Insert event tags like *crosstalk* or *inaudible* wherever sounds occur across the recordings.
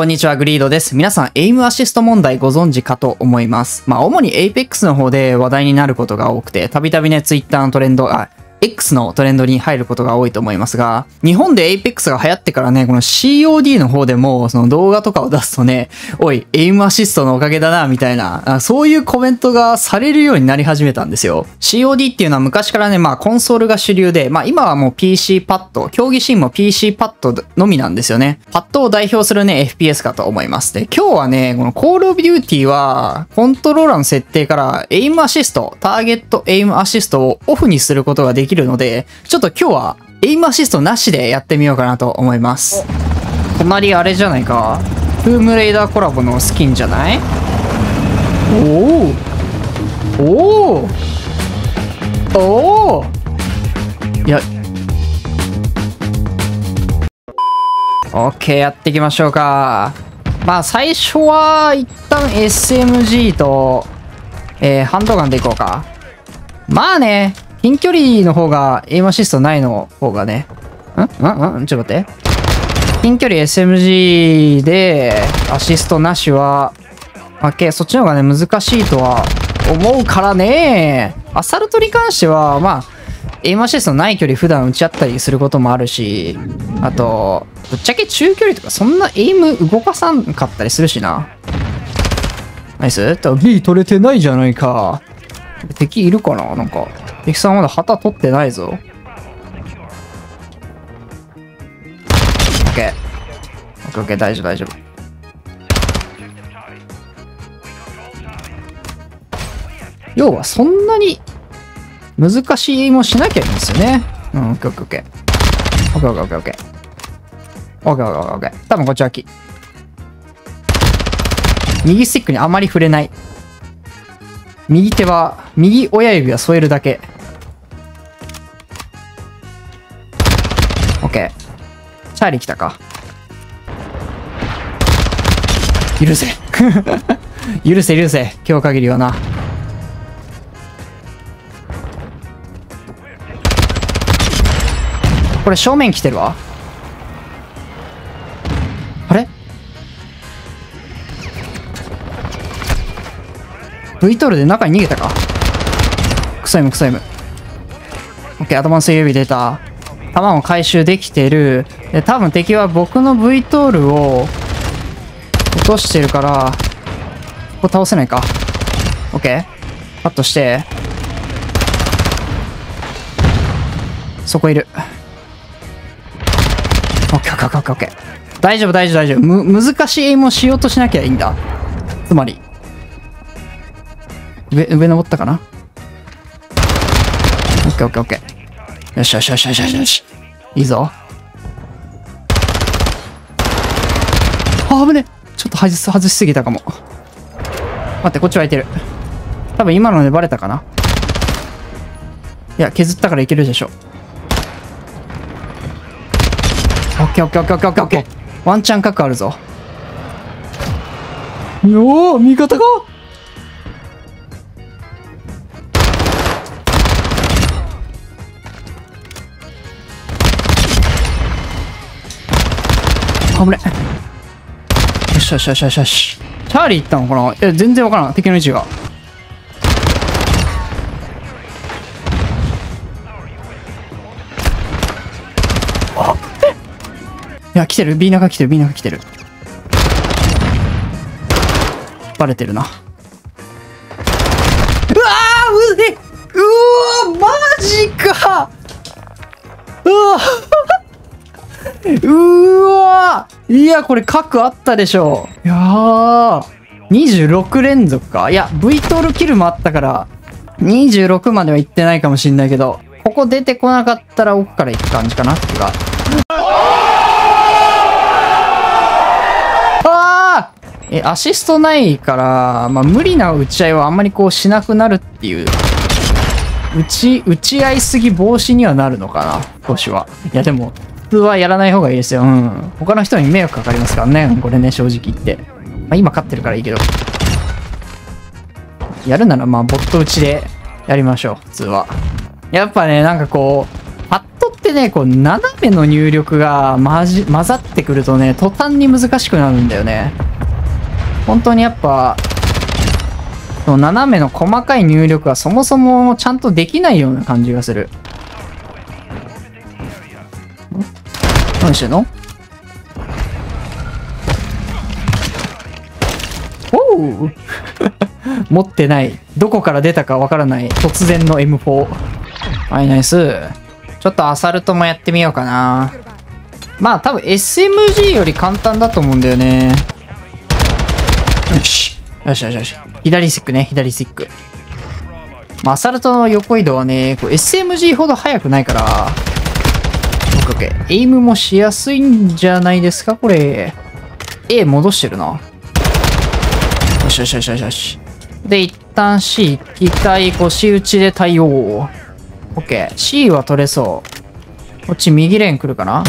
こんにちは、グリードです。皆さん、エイムアシスト問題ご存知かと思います。まあ、主に Apex の方で話題になることが多くて、たびたびね、Twitter のトレンド、あ、X のトレンドに入ることが多いと思いますが、日本で Apex が流行ってからね、この COD の方でも、その動画とかを出すとね、おい、エイムアシストのおかげだな、みたいな、そういうコメントがされるようになり始めたんですよ。COD っていうのは昔からね、まあコンソールが主流で、まあ今はもう PC パッド、競技シーンも PC パッドのみなんですよね。パッドを代表するね、FPS かと思います。で、今日はね、この Call of Duty は、コントローラーの設定から、エイムアシスト、ターゲットエイムアシストをオフにすることができるので、ちょっと今日は、エイムアシストなしでやってみようかなと思います。隣あれじゃないか。フームレイダーコラボのスキンじゃない？おおおおおおいや、オッケー、やっていきましょうか。まあ、最初は、一旦 SMG と、えー、ハンドガンでいこうか。まあね、近距離の方が、エイムアシストないの方がね。ん？ん？ん？ちょっと待って。近距離 SMG で、アシストなしは、あけ、そっちの方がね、難しいとは思うからね。アサルトに関しては、まあ、エイムアシストない距離普段打ち合ったりすることもあるし、あと、ぶっちゃけ中距離とかそんなエイム動かさんかったりするしな。ナイス ?B 取れてないじゃないか。敵いるかな？なんか。敵さんまだ旗取ってないぞ。オッケー。オッケーオッケー、大丈夫大丈夫。要はそんなに難しいエイムをしなきゃいいんですよね。うん、オッケーオッケーオッケー。オッケーオッケーオッケーオッケー。オッケー。多分こっちはキ。右スティックにあまり触れない。右手は、右親指は添えるだけ。ケー。チャーリー来たか。許せ。*laughs* 許せ許せ。今日限りはな。これ正面来てるわ。あれ ?V トルで中に逃げたかクソイムクソイム。オッケー、アドバンス指出た。弾も回収できてる。で、多分敵は僕の V トールを落としてるから、ここ倒せないか。オッケー。カットして。そこいる。オッケーオッケーオッケーオッケー。大丈夫大丈夫大丈夫。む、難しいエイムをしようとしなきゃいいんだ。つまり。上、上登ったかな？オよしよしよしよしよしよし。いいぞ。あ、危ねちょっと外す、外しすぎたかも。待って、こっちは空いてる。多分今のでバレたかないや、削ったからいけるでしょ。オッケーオッケーオッケーオッケーオッケーオッケー。ワンチャン角あるぞ。おお味方が危ねよしよしよしよしよし。チャーリー行ったのかな？いや、全然わからん。敵の位置が。いや、来てる。B 中来てる。B 中来てる。バレてるな。うわーうえうわマジかうわうわいや、これ核あったでしょう。いやー。26連続か。いや、V トールキルもあったから、26までは行ってないかもしんないけど、ここ出てこなかったら奥から行く感じかな、敵が。あーえ、アシストないから、まあ、無理な打ち合いはあんまりこうしなくなるっていう。打ち、打ち合いすぎ防止にはなるのかな、少しは。いや、でも、普通はやらない方がいいですよ。うん。他の人に迷惑かかりますからね、これね、正直言って。まあ、今勝ってるからいいけど。やるなら、まあ、ボット打ちでやりましょう、普通は。やっぱね、なんかこう、パッドってね、こう、斜めの入力が混じ混ざってくるとね、途端に難しくなるんだよね。本当にやっぱ、その斜めの細かい入力はそもそもちゃんとできないような感じがする。何してんの？おう *laughs* 持ってない。どこから出たかわからない。突然の M4。はい、ナイス。ちょっとアサルトもやってみようかな。まあ多分 SMG より簡単だと思うんだよね。よし。よしよしよし。左スティックね、左スティック。まあ、アサルトの横移動はね、SMG ほど速くないから、オッケー。エイムもしやすいんじゃないですか、これ。A 戻してるな。よしよしよしよしよし。で、一旦 C、機体腰打ちで対応。OK。C は取れそう。こっち右レーン来るかな？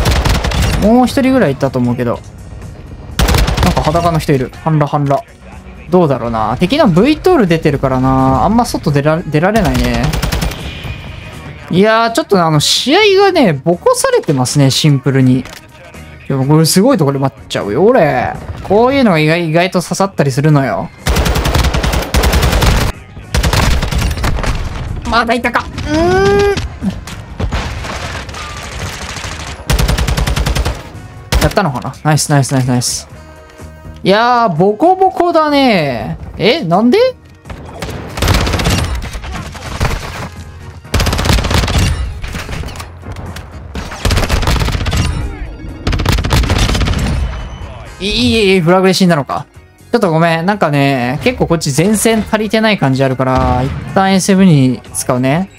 もう一人ぐらいいったと思うけど。なんか裸の人いる。半裸半裸。どうだろうな。敵の V トール出てるからな。あんま外出ら出られないね。いやー、ちょっとね、あの、試合がね、ボコされてますね、シンプルに。でもこれすごいところで待っちゃうよ、俺。こういうのが意外意外と刺さったりするのよ。まだいたか。うーん。やったのかな？ナイスナイスナイスナイス。いやー、ボコボコだねえ、なんで？いい、いい、フラグで死んだのか？ちょっとごめん。なんかね、結構こっち前線足りてない感じあるから、一旦 S7 に使うね。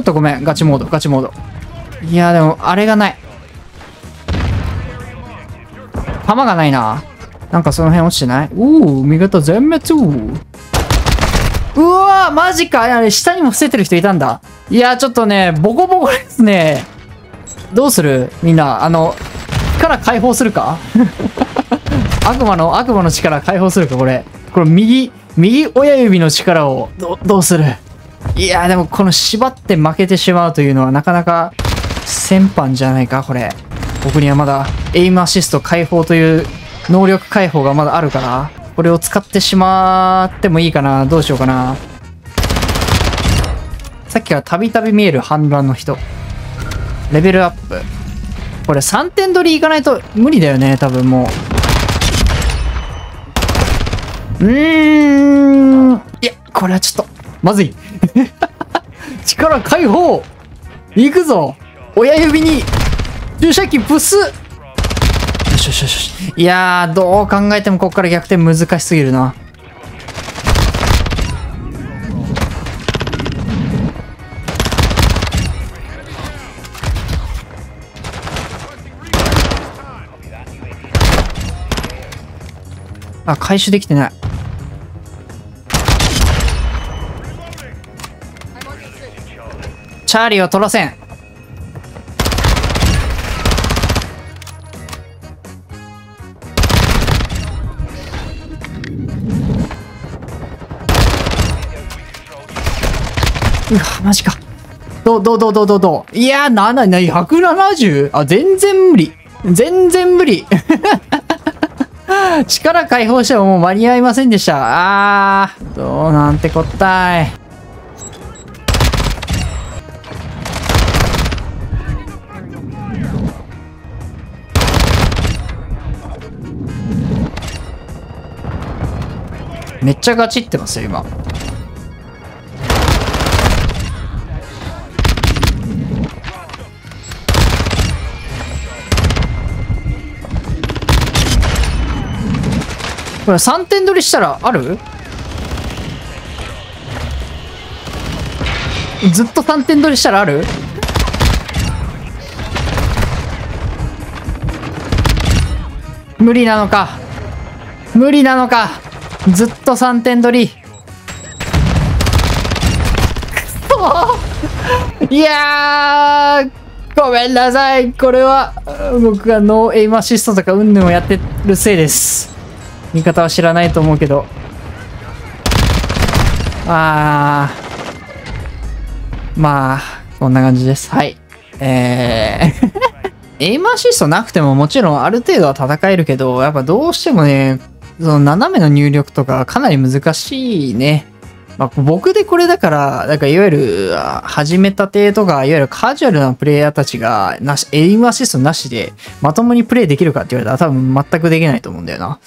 ょっとごめん。ガチモード、ガチモード。いや、でも、あれがない。弾がないな。なんかその辺落ちてない？おお、味方全滅うわーマジかあれ、下にも伏せてる人いたんだ。いや、ちょっとね、ボコボコですね。どうする？みんな、あの、力解放するか？*laughs* 悪魔の、悪魔の力解放するかこれ。これ、右、右親指の力を、ど、どうする？いやーでもこの縛って負けてしまうというのはなかなか先般じゃないかこれ。僕にはまだエイムアシスト解放という能力解放がまだあるからこれを使ってしまってもいいかな。どうしようかな。さっきからたびたび見える反乱の人。レベルアップ。これ3点取りいかないと無理だよね多分もう。うーん。いやこれはちょっと。まずい。*laughs* 力解放。行くぞ。親指に。注射器ブス。よしよしよしいやーどう考えてもここから逆転難しすぎるな。あ回収できてない。チャーリーを取らせん。うわ、マジか。どう、どう、どう、どう、どう、どう。いやー、な、な、な、170? あ、全然無理。全然無理。*laughs* 力解放してももう間に合いませんでした。あー、どうなんてこったい。めっちゃガチってますよ、今。これ3点取りしたらある？ずっと3点取りしたらある？無理なのか。無理なのか。ずっと3点取り。くそいやーごめんなさい。これは僕がノーエイムアシストとかうんぬんをやってるせいです。味方は知らないと思うけど。あー。まあこんな感じです。はい。えー。*laughs* エイムアシストなくてももちろんある程度は戦えるけどやっぱどうしてもねその斜めの入力とかかなり難しいねまあ、僕でこれだから、なんかいわゆる、始めたてとか、いわゆるカジュアルなプレイヤーたちが、なし、エイムアシストなしで、まともにプレイできるかって言われたら多分全くできないと思うんだよな。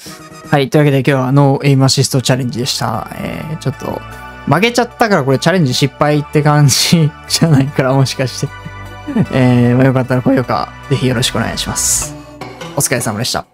はい、というわけで今日はノーエイムアシストチャレンジでした。えー、ちょっと、負けちゃったからこれチャレンジ失敗って感じ *laughs* じゃないから、もしかしてえー、まあ、よかったら高評価、ぜひよろしくお願いします。お疲れ様でした。